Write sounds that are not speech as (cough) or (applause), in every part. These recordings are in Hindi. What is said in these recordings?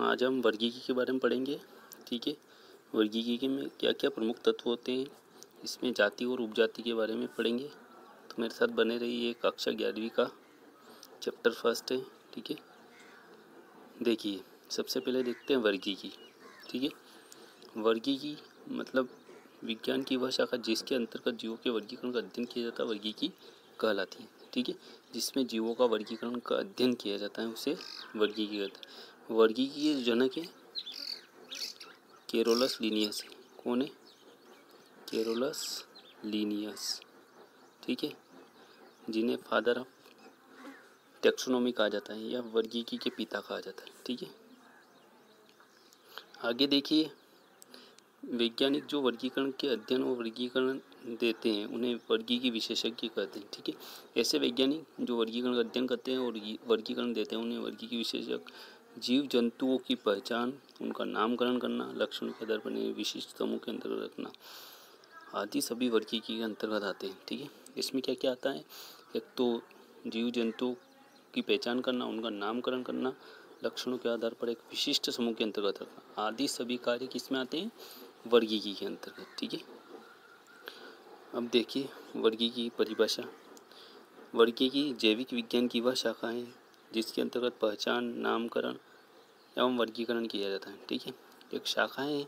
आज हम वर्गीकी के बारे में पढ़ेंगे, ठीक है? वर्गीकी में क्या क्या प्रमुख तत्व होते हैं? इसमें जाति और उपजाति के बारे में पढ़ेंगे। तो मेरे साथ बने रही ये कक्षा ग्यारहवीं का चैप्टर फ़र्स्ट है, ठीक है? देखिए, सबसे पहले देखते हैं वर्गीकी, ठीक है? वर्गीकी मतलब विज्ञान की वह शाखा जिसके अंतर्गत जीवों के वर्गीकरण का अध्ययन किया जाता है, वर्गीकी कहलाती है, ठीक है? जिसमें जीवों का वर्गीकरण का अध्ययन किया जाता है, उसे वर्गीकी कहते हैं। वर्गीकी के जनक है? केरोलस लीनियस कौन है? Carolus Linnaeus. ठीक है? जिन्हें फादर ऑफ़ टेक्सोनॉमी कहा जाता है या वर्गीकी के पिता कहा जाता है। ठीक है? आगे देखिए। वैज्ञानिक जो वर्गीकरण के अध्ययन और वर्गीकरण देते हैं, उन्हें वर्गीकी विशेषज्ञ कहते हैं। ठीक है? ऐसे वैज्ञानिक जो वर्गीकरण का अध्ययन करते हैं और वर्गीकरण देते हैं, उन्हें वर्गीकी विशेषज्ञ जीव जंतुओं की पहचान, उनका नामकरण करना, लक्षणों के आधार पर विशिष्ट समूह के अंतर्गत रखना, आदि सभी वर्गीकी के अंतर्गत आते हैं, ठीक है? इसमें क्या क्या आता है? एक तो जीव जंतुओं की पहचान करना, उनका नामकरण करना, लक्षणों के आधार पर एक विशिष्ट समूह के अंतर्गत रखना, आदि सभी कार्य किसमें आते हैं? वर्गीकी के अंतर्गत, ठीक है? अब देखिए वर्गीकी की परिभाषा वर्गीकी जैविक विज्ञान की वह शाखा है जिसके अंतर्गत पहचान, नामकरण एवं वर्गीकरण किया जाता है, ठीक है? एक शाखा है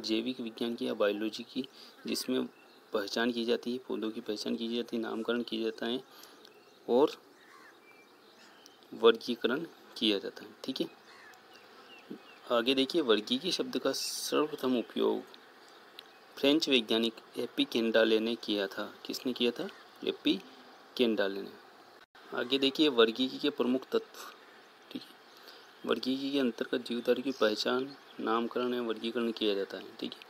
जैविक विज्ञान की या बायोलॉजी की, जिसमें पहचान की जाती है, पौधों की पहचान की जाती है, नामकरण किया जाता है और वर्गीकरण किया जाता है, ठीक है? आगे देखिए वर्गीकी शब्द का सर्वप्रथम उपयोग फ्रेंच वैज्ञानिक एपी केंडाले ने किया था। किसने किया था? एपी केंडाले ने आगे देखिए, वर्गीकी के प्रमुख तत्व, ठीक है? वर्गीकी के अंतर्गत जीवधारी की पहचान, नामकरण या वर्गीकरण किया जाता है, ठीक है?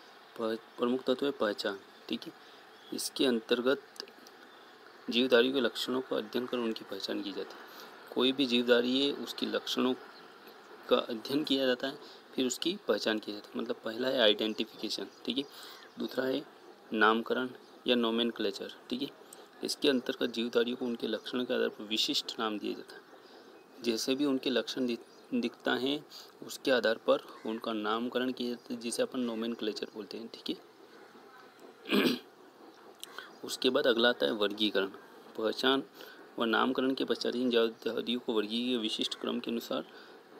प्रमुख तत्व है पहचान, ठीक है? इसके अंतर्गत जीवधारी के लक्षणों का अध्ययन कर उनकी पहचान की जाती है। कोई भी जीवधारी है, उसकी लक्षणों का अध्ययन किया जाता है, फिर उसकी पहचान की जाती है। मतलब पहला है आइडेंटिफिकेशन ठीक है? दूसरा है नामकरण या नोमेन ठीक है? इसके अंतर्गत जीवधारियों को उनके लक्षण के आधार पर विशिष्ट नाम दिया जाता है। जैसे भी उनके लक्षण दिखता है, उसके आधार पर उनका नामकरण किया जाता है, जिसे अपन नोमेन बोलते हैं, ठीक है? (clears throat) उसके बाद अगला आता है वर्गीकरण। पहचान व नामकरण के पश्चात इन जातियों को वर्गीय विशिष्ट क्रम के अनुसार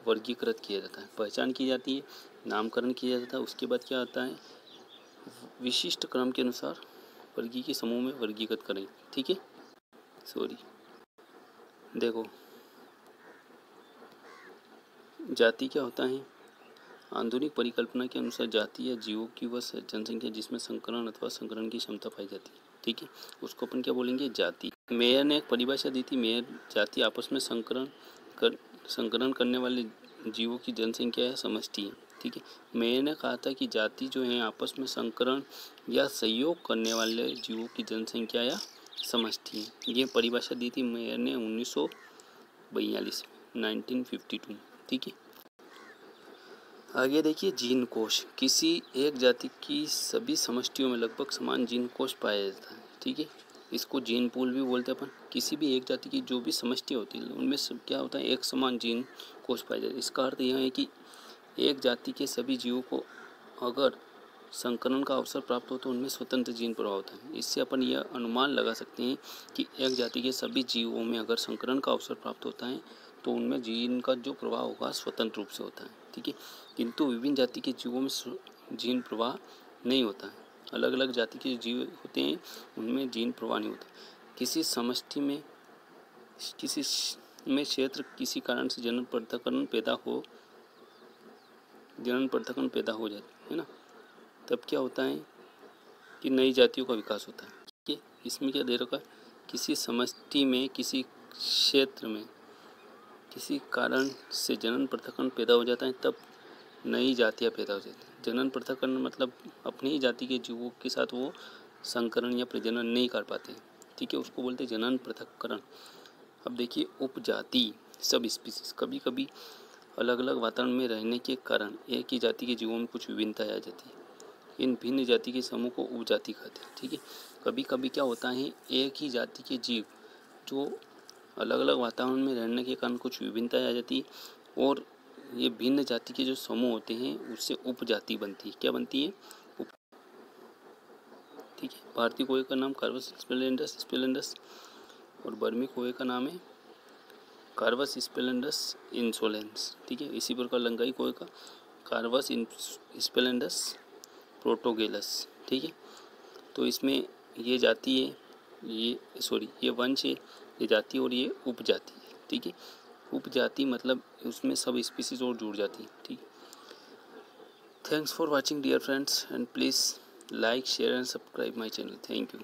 वर्गीकृत किया जाता है। पहचान की जाती है, नामकरण किया जाता है, उसके बाद क्या आता है? विशिष्ट क्रम के अनुसार वर्गीय के समूह में वर्गीकृत करें, ठीक है? सॉरी देखो, जाति क्या होता है? आधुनिक परिकल्पना के अनुसार जाति या जीवों की वह जनसंख्या जिसमें संकरण अथवा संकरण की क्षमता पाई जाती है, ठीक है? उसको अपन क्या बोलेंगे? जाति। मेयर ने एक परिभाषा दी थी, मेयर जाति आपस में संकरण कर, संकरण करने वाले जीवों की जनसंख्या है समझती है। ठीक है। मैंने कहा था कि जाति जो है, आपस में संकरण या सहयोग करने वाले जीवों की जनसंख्या या समझती है। ये परिभाषा दी थी मेयर ने उन्नीस सौ बयालीस नाइनटीन फिफ्टी टू ठीक है। आगे देखिए, जीन कोश। किसी एक जाति की सभी समष्टियों में लगभग समान जीन कोश पाया जाता है, ठीक है। इसको जीन पूल भी बोलते हैं अपन। किसी भी एक जाति की जो भी समष्टि होती है, उनमें सब क्या होता है, एक समान जीन कोश पाया जाता है। इसका अर्थ यह है कि एक जाति के सभी जीवों को अगर संकरण का अवसर प्राप्त हो तो उनमें स्वतंत्र जीन प्रभाव होता है। इससे अपन यह अनुमान लगा सकते हैं कि एक जाति के सभी जीवों में अगर संकरण का अवसर प्राप्त होता है तो उनमें जीन का जो प्रवाह होगा स्वतंत्र रूप से होता है, ठीक है? किंतु विभिन्न जाति के जीवों में जीन प्रवाह नहीं होता है। अलग अलग जाति के जीव होते हैं, उनमें जीन प्रवाह नहीं होता। किसी समष्टि में, किसी में क्षेत्र किसी कारण से जन्म पृथककरण पैदा हो जनन पृथकन पैदा हो जाती है ना? तब क्या होता है कि नई जातियों का विकास होता है। ठीक है इसमें क्या दे रखा है किसी समष्टि में, किसी क्षेत्र में, किसी कारण से जनन पृथकन पैदा हो जाता है, तब नई जातियाँ पैदा हो जाती हैं। जनन पृथकन मतलब अपनी ही जाति के जीवों के साथ वो संकरण या प्रजनन नहीं कर पाते ठीक है, उसको बोलते हैं जनन पृथककरण अब देखिए, उपजाति, सब स्पीसीज। कभी कभी अलग अलग वातावरण में रहने के कारण एक ही जाति के जीवों में कुछ विभिन्नता आ जाती है। इन भिन्न जाति के समूह को उपजाति कहते हैं, ठीक है? कभी कभी क्या होता है, एक ही जाति के जीव जो अलग अलग वातावरण में रहने के कारण कुछ विभिन्नता आ जाती है और ये भिन्न जाति के जो समूह होते हैं उससे उपजाति बनती है। क्या बनती है? उप ठीक है, भारतीय कोए का नाम कार्बस स्पेलेंडस स्पेलेंडस और बर्मी कोए का नाम है कार्बस स्पेलेंडस इंसोलेंस, ठीक है? इसी प्रकार लंगाई कोए का कार्बस स्पेलेंडस प्रोटोगेलस, ठीक है? तो इसमें ये जाति है, ये सॉरी ये वंश है, ये जाति और ये उपजाति है, ठीक है? उपजाति मतलब उसमें सब स्पीसीज और जुड़ जाती है, ठीक thanks for watching dear friends and please like share and subscribe my channel thank you